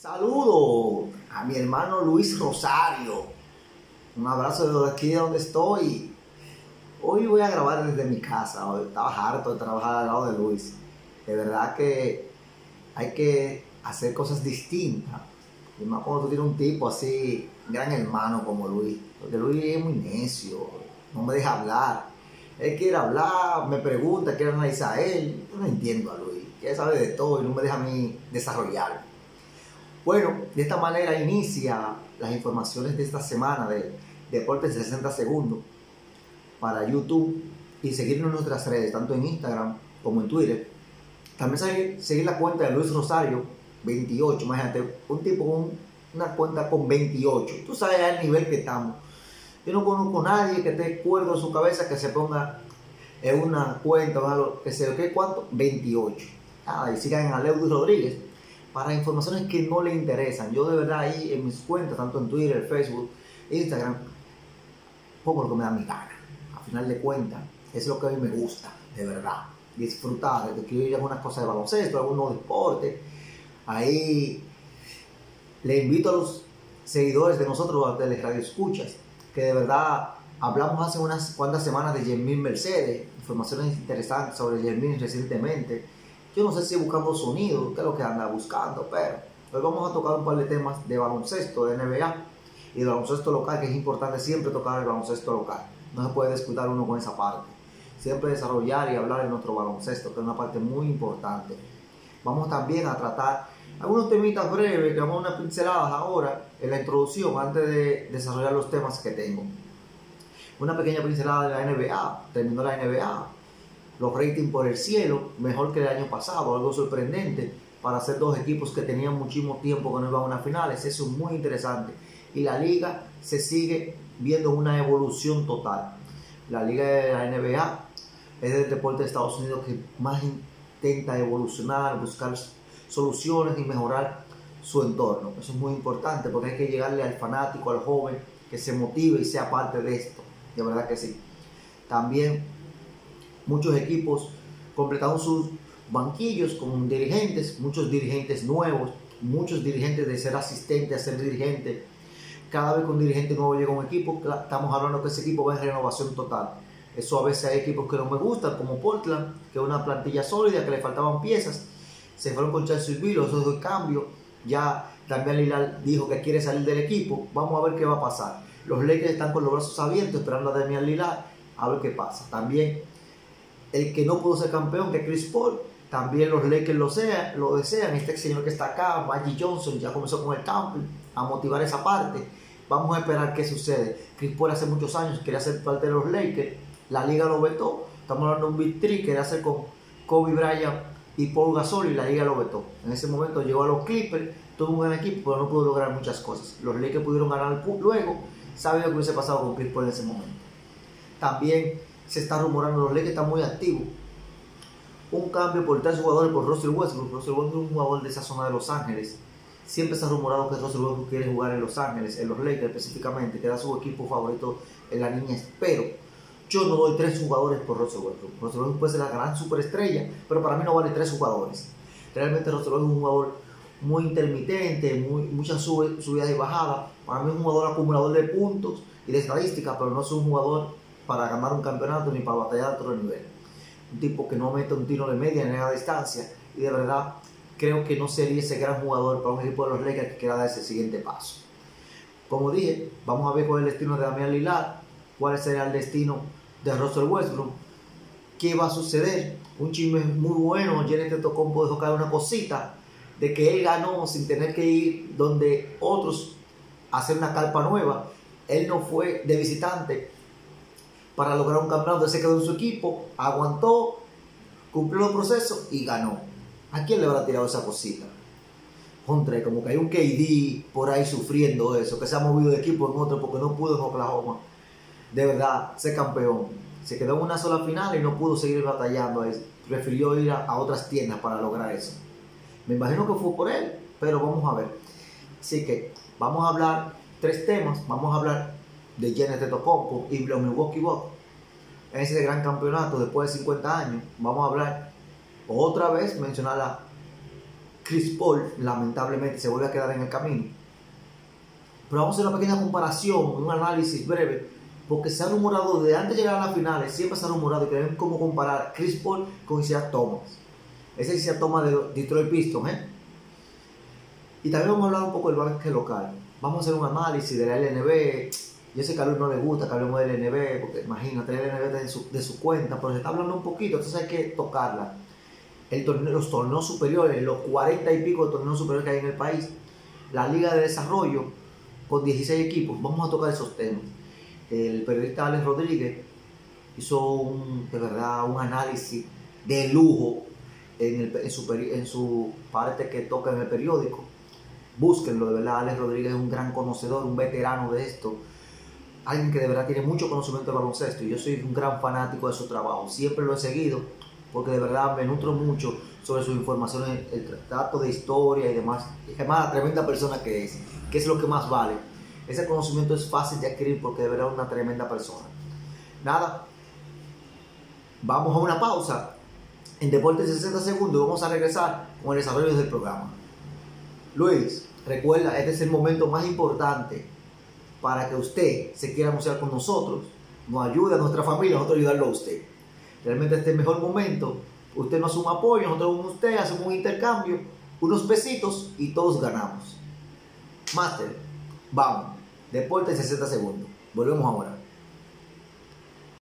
Saludo a mi hermano Luis Rosario. Un abrazo desde aquí donde estoy. Hoy voy a grabar desde mi casa. estaba harto de trabajar al lado de Luis. De verdad que hay que hacer cosas distintas. Y más cuando tú tienes un tipo así, gran hermano como Luis. Porque Luis es muy necio. No me deja hablar. Él quiere hablar, me pregunta, quiere analizar a él. Yo no entiendo a Luis. Él sabe de todo y no me deja a mí desarrollar. Bueno, de esta manera inicia las informaciones de esta semana de Deportes 60 Segundos para YouTube y seguirnos en nuestras redes, tanto en Instagram como en Twitter. También seguir, la cuenta de Luis Rosario 28, imagínate, un tipo con una cuenta con 28. Tú sabes el nivel que estamos. Yo no conozco a nadie que esté cuerdo en su cabeza que se ponga en una cuenta o algo, que se ¿qué cuánto? 28. Ah, y sigan a Leudy Rodríguez para informaciones que no le interesan. Yo de verdad ahí en mis cuentas, tanto en Twitter, Facebook, Instagram, pongo lo que me da mi gana. A final de cuentas, es lo que a mí me gusta, de verdad. Disfrutar, de que yo algunas cosas de baloncesto, algunos deportes. Ahí le invito a los seguidores de nosotros, de las radio escuchas, que de verdad hablamos hace unas cuantas semanas de Jermín Mercedes, informaciones interesantes sobre Jermín recientemente yo no sé si buscando sonido, qué es lo que anda buscando, pero hoy vamos a tocar un par de temas de baloncesto, de NBA y de baloncesto local, que es importante siempre tocar el baloncesto local. No se puede descuidar uno con esa parte. Siempre desarrollar y hablar de nuestro baloncesto, que es una parte muy importante. Vamos también a tratar algunos temitas breves, que vamos a unas pinceladas ahora en la introducción, antes de desarrollar los temas que tengo. Una pequeña pincelada de la NBA, terminó la NBA, los ratings por el cielo, mejor que el año pasado, algo sorprendente para hacer dos equipos que tenían muchísimo tiempo que no iban a finales, eso es muy interesante. Y la liga se sigue viendo una evolución total. La liga de la NBA es el deporte de Estados Unidos que más intenta evolucionar, buscar soluciones y mejorar su entorno. Eso es muy importante porque hay que llegarle al fanático, al joven, que se motive y sea parte de esto. De verdad que sí. También muchos equipos completaron sus banquillos con dirigentes, muchos dirigentes nuevos, muchos dirigentes de ser asistente a ser dirigente. Cada vez que un dirigente nuevo llega a un equipo, estamos hablando que ese equipo va en renovación total. Eso a veces hay equipos que no me gustan, como Portland, que es una plantilla sólida, que le faltaban piezas. Se fueron con Chelsea Bill, eso es el cambio. Ya también Lillard dijo que quiere salir del equipo. Vamos a ver qué va a pasar. Los Lakers están con los brazos abiertos esperando a Damian Lillard a ver qué pasa. También el que no pudo ser campeón, que es Chris Paul, también los Lakers lo, sea, lo desean. Este señor que está acá, Magic Johnson, ya comenzó con el campo a motivar esa parte. Vamos a esperar qué sucede. Chris Paul hace muchos años quería ser parte de los Lakers, la liga lo vetó. Estamos hablando de un Big Three, quería hacer con Kobe Bryant y Paul Gasol y la liga lo vetó. En ese momento llegó a los Clippers, tuvo un buen equipo, pero no pudo lograr muchas cosas. Los Lakers pudieron ganar luego, sabe lo que hubiese pasado con Chris Paul en ese momento. También se está rumorando, los Lakers están muy activos. Un cambio por tres jugadores por Russell Westbrook. Russell Westbrook es un jugador de esa zona de Los Ángeles. Siempre se ha rumorado que Russell Westbrook quiere jugar en Los Ángeles, en los Lakers específicamente, que era su equipo favorito en la niñez. Pero yo no doy tres jugadores por Russell Westbrook. Russell Westbrook puede ser la gran superestrella, pero para mí no vale tres jugadores. Realmente Russell Westbrook es un jugador muy intermitente, muchas subidas y bajadas. Para mí es un jugador acumulador de puntos y de estadísticas, pero no es un jugador para ganar un campeonato ni para batallar a otro nivel. Un tipo que no mete un tiro de media en la distancia y de verdad creo que no sería ese gran jugador para un equipo de los Lakers que quiera dar ese siguiente paso. Como dije, vamos a ver cuál es el destino de Damián Lillard, cuál será el destino de Russell Westbrook, qué va a suceder. Un chisme muy bueno, Jenny Tocompo dejó caer una cosita de que él ganó sin tener que ir donde otros hacer una carpa nueva. Él no fue de visitante, para lograr un campeonato. Se quedó en su equipo, aguantó, cumplió los procesos y ganó. ¿A quién le habrá tirado esa cosita? Contra, como que hay un KD por ahí sufriendo eso, que se ha movido de equipo en otro porque no pudo en Oklahoma. De verdad, ser campeón. Se quedó en una sola final y no pudo seguir batallando. Prefirió ir a, otras tiendas para lograr eso. Me imagino que fue por él, pero vamos a ver. Así que vamos a hablar tres temas. Vamos a hablar de Janet Tocompo y los Milwaukee Bucks en ese gran campeonato después de 50 años. Vamos a hablar otra vez, mencionar a Chris Paul lamentablemente se vuelve a quedar en el camino. Pero vamos a hacer una pequeña comparación, un análisis breve, porque se ha rumorado desde antes de llegar a las finales, siempre se ha rumorado que queremos cómo comparar Chris Paul con Isaiah Thomas. Ese es Isaiah Thomas de Detroit Pistons, ¿eh? Y también vamos a hablar un poco del básquet local. Vamos a hacer un análisis de la LNB. Yo sé que a Luis no le gusta que hablemos del LNB, porque imagínate, la LNB de su, de su cuenta, pero se está hablando un poquito, entonces hay que tocarla. El torneo, los torneos superiores, los 40 y pico de torneos superiores que hay en el país, la Liga de Desarrollo, con 16 equipos, vamos a tocar esos temas. El periodista Alex Rodríguez hizo un, de verdad un análisis de lujo en, el, en, su, en su parte que toca en el periódico búsquenlo, de verdad, Alex Rodríguez es un gran conocedor, un veterano de esto, alguien que de verdad tiene mucho conocimiento de baloncesto y yo soy un gran fanático de su trabajo, siempre lo he seguido porque de verdad me nutro mucho sobre sus informaciones, el trato de historia y demás, y además la tremenda persona que es, que es lo que más vale. Ese conocimiento es fácil de adquirir porque de verdad es una tremenda persona. Nada, vamos a una pausa en Deportes de 60 segundos vamos a regresar con el desarrollo del programa. Luis, recuerda, este es el momento más importante para que usted se quiera mostrar con nosotros, nos ayude a nuestra familia, nosotros ayudarlo a usted. Realmente este es el mejor momento. Usted nos un apoyo, nosotros con usted hacemos un intercambio, unos pesitos y todos ganamos. Master, vamos, deporte en 60 segundos. Volvemos ahora.